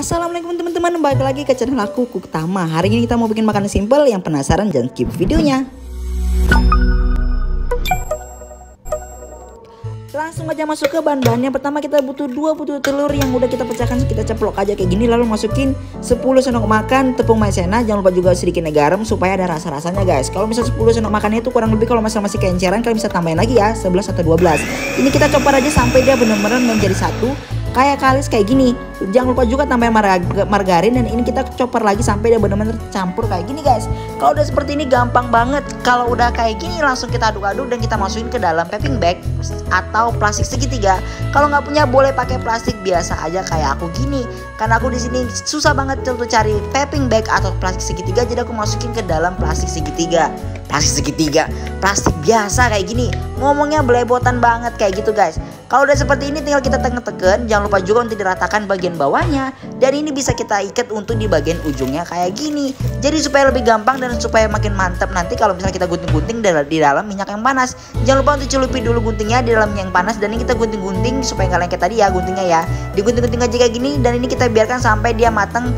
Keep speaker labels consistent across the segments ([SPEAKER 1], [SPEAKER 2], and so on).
[SPEAKER 1] Assalamualaikum teman-teman, balik lagi ke channel aku Kuk Tama. Hari ini kita mau bikin makanan simple, yang penasaran jangan skip videonya. Langsung aja masuk ke bahan-bahannya Pertama kita butuh dua butuh telur yang udah kita pecahkan. Kita ceplok aja kayak gini Lalu masukin 10 sendok makan tepung maizena. Jangan lupa juga sedikit garam supaya ada rasa-rasanya guys. Kalau misal 10 sendok makannya itu kurang lebih kalau masih masih keenceran Kalian bisa tambahin lagi ya. 11 atau 12 Ini kita chopper aja sampai dia benar-benar menjadi satu kayak kalis kayak gini. Jangan lupa juga tambah margarin dan ini kita chopper lagi sampai dia benar-benar campur kayak gini guys. Kalau udah seperti ini gampang banget. Kalau udah kayak gini langsung kita aduk-aduk dan kita masukin ke dalam piping bag atau plastik segitiga. Kalau nggak punya boleh pakai plastik biasa aja kayak aku gini. Karena aku di sini susah banget untuk cari piping bag atau plastik segitiga jadi aku masukin ke dalam plastik segitiga. Plastik segitiga plastik biasa kayak gini. Ngomongnya belebotan banget kayak gitu guys kalau udah seperti ini tinggal kita tekan-tekan, jangan lupa juga untuk diratakan bagian bawahnya. Dan ini bisa kita ikat untuk di bagian ujungnya kayak gini. Jadi supaya lebih gampang dan supaya makin mantap nanti kalau misalnya kita gunting-gunting di dalam minyak yang panas. Jangan lupa untuk celupi dulu guntingnya di dalam minyak yang panas dan ini kita gunting-gunting supaya nggak lengket tadi ya guntingnya ya. Digunting-gunting aja kayak gini dan ini kita biarkan sampai dia matang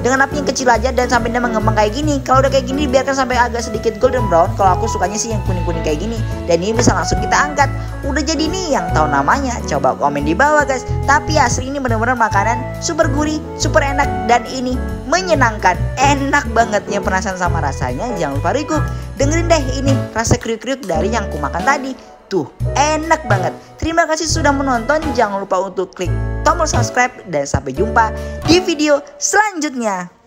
[SPEAKER 1] dengan api yang kecil aja dan sampai dia mengembang kayak gini. Kalau udah kayak gini biarkan sampai agak sedikit golden brown. Kalau aku sukanya sih yang kuning-kuning kayak gini. Dan ini bisa langsung kita angkat. Udah jadi nih yang tahu namanya. Coba komen di bawah guys. Tapi asli ini benar-benar makanan super gurih super enak. Dan ini menyenangkan. Enak banget. Yang penasaran sama rasanya jangan lupa recook. Dengerin deh ini rasa kriuk-kriuk dari yang aku makan tadi. Tuh, enak banget. Terima kasih sudah menonton. Jangan lupa untuk klik tombol subscribe dan sampai jumpa di video selanjutnya.